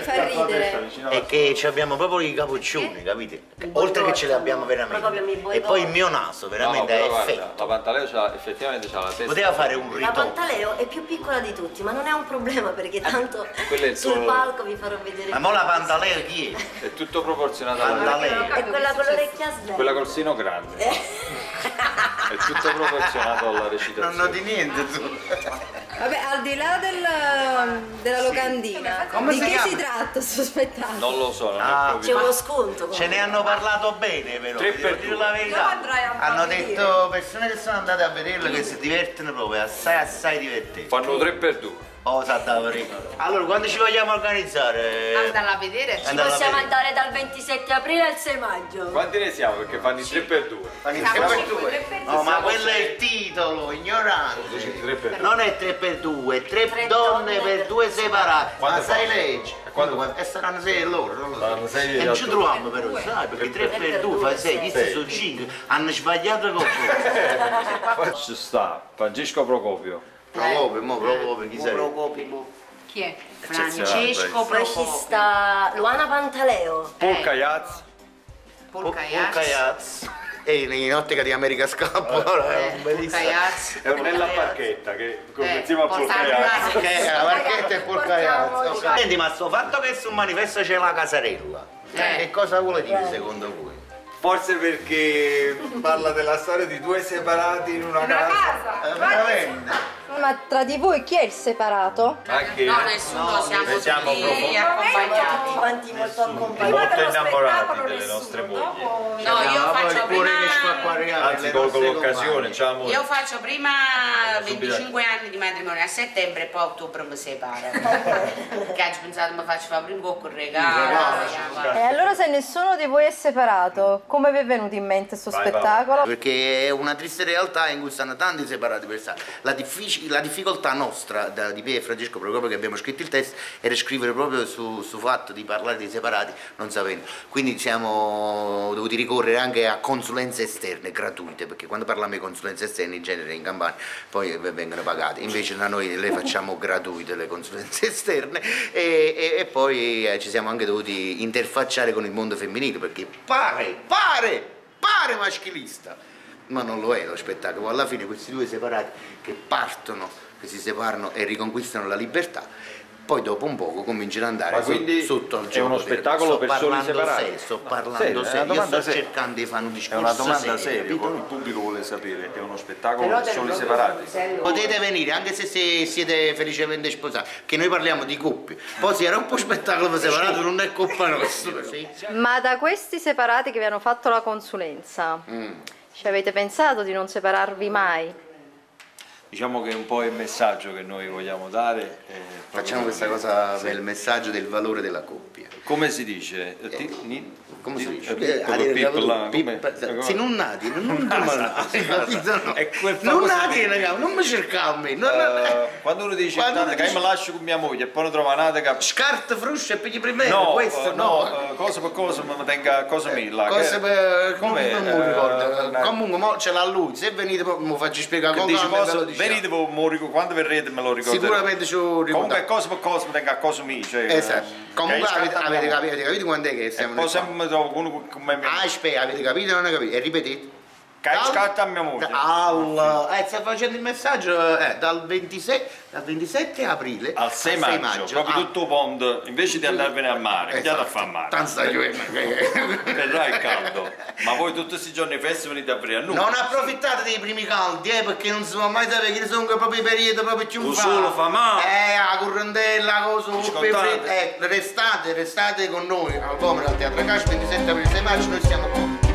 vedere. vicino È alla che ci abbiamo proprio i capoccioni, capite? Oltre che ce li abbiamo veramente. mi E poi il mio naso No, veramente però è guarda, effetto. la Pantaleo c'ha, effettivamente c'ha la testa. Poteva fare un La ritocco. Pantaleo è più piccola di tutti, ma non è un problema perché tanto quello è il sul palco vi farò vedere. Ma mo la pantaleo chi è? È tutto proporzionato alla Pantaleo. È quella con l'orecchia snella. Quella col seno grande. È tutto proporzionato alla Non recitazione. noti niente tu. Vabbè, al di là del- della locandina, Come di si che chiama? si tratta sto spettacolo? Non lo so, non Ah, è C'è proprio. uno sconto. Ce ne hanno parlato bene, però. Tre per devo dire due. la verità. Io andrei a Hanno detto persone che sono andate a vederlo che si divertono proprio, assai assai divertenti. Fanno 3 per 2. Oh, sa davvero. Allora, quando ci vogliamo organizzare? Andala a vedere. Ci Andare a possiamo vedere. andare dal 27 aprile al 6 maggio. Quanti ne siamo? Perché fanno i 3 per 2. Fanno il Siamo 3 per cinque, 2. tre per No, ma quello è il titolo, ignorante. 3 per 2. Non è 3 per 2, 3 Tre donne donne per due separate. Ma sai fanno? legge? E quando fanno? E saranno 6 loro, non lo so. Sei E non ci troviamo però, sai, perché 3 Tre per per 2 due, fa 6, sei. questi sono 5. Hanno sbagliato con Ci sta Francesco Procopio. Procopio, mo Procopio, chi sei? Chi è? Francesco Poi ci Procopio. sta Luana Pantaleo. Paul Eh. E in ottica di America Scappa, è un bellissimo. È nella parchetta che Eh, insieme a il Che è la e Caiaz. i cani. Senti, ma sto fatto che sul manifesto c'è la casarella. Eh. Che cosa vuole dire secondo voi? Forse perché parla della storia di due separati in una, Una casa. casa! Eh, veramente? Ma tra di voi chi è il separato? Anche No, nessuno, siamo noi siamo tutti proprio- accompagnati. Quanti molto accompagnati. molto innamorati delle nostre mogli. No, io faccio che prima... Anzi, colgo l'occasione, ciao amore. Io faccio prima 25 anni di matrimonio a settembre e poi a ottobre mi separo. Che oggi pensato mi faccio fare prima con il regalo. E allora se nessuno di voi è separato, come vi è venuto in mente questo Vai, spettacolo? Perché è una triste realtà in cui stanno tanti separati per strada. La, diffici- la difficoltà nostra, da, di me e Francesco, proprio che abbiamo scritto il testo, era scrivere proprio su, su fatto di parlare dei separati non sapendo. Quindi siamo dovuti ricorrere anche a consulenze esterne gratuite, perché quando parliamo di consulenze esterne in genere in Campania poi vengono pagate, invece da noi le facciamo gratuite le consulenze esterne. E, e- e poi eh, ci siamo anche dovuti interfacciare con il mondo femminile perché pare, pare, pare maschilista ma non lo è lo spettacolo. Alla fine questi due separati che partono, che si separano e riconquistano la libertà, poi dopo un poco cominciano ad andare su- quindi sotto è gioco uno vero. spettacolo sto per soli parlando separati? serio, sto No, parlando serio, è serio, io sto seria. cercando di fare un È discorso una domanda serio, seria, capito? il pubblico vuole sapere, è uno spettacolo per soli separati. Potete venire anche se si- siete felicemente sposati, che noi parliamo di coppie. Poi se era un po' spettacolo per separato, non è colpa nostra. Sì? Ma da questi separati che vi hanno fatto la consulenza, Mm. Ci avete pensato di non separarvi mai? Diciamo che è un po' il messaggio che noi vogliamo dare. eh, Facciamo questa perché- cosa per il messaggio del valore della coppia. Come si dice? Eh, ti- ni- Come si ti- dice? eh, Eh, come dire, come- pip- come- Se non nati, non nati? No. È quel Non nati, raga, non mi non- Eh, quando uno dice Quando "Tante, uno che mi lascio con mia moglie e poi non trova nada che Scarta, fruscia e pigli prima, no, questo eh, no. eh, cosa per cosa mi tenga cosa mi là Cose che- per... come, non mi eh, ricordo. Comunque ce l'ha lui, se venite mi faccio spiegare che con dice calma e ve cosa lo diciamo. venite voi, mo ricordo- quando verrete me lo ricorderò Sicuramente ci comunque cosa per cosa mi tenga mi cioè, Esatto. eh, Comunque avete, avete capito, avete capito quando è che moglie. e stiamo poi sempre uno come me Ah, aspetta, avete capito o non avete capito? E ripetete. Che scatta a mia moglie. Al, eh, sta facendo il messaggio eh, dal, 26, dal 27 aprile al 6 maggio, proprio Ah, tutto pond invece di andarvene al mare andiate a esatto. fare mare? Giocando, che- verrà il caldo. Ma voi tutti questi giorni di festa venite a vedere a noi Non approfittate dei primi caldi, eh, perché non si può mai sapere che sono proprio i periodi proprio più Lo sole fa male. Eh, la correntella, cosa, eh, restate, restate con noi al Vomero al Teatro Cascio 27 aprile 6 maggio, noi siamo qua.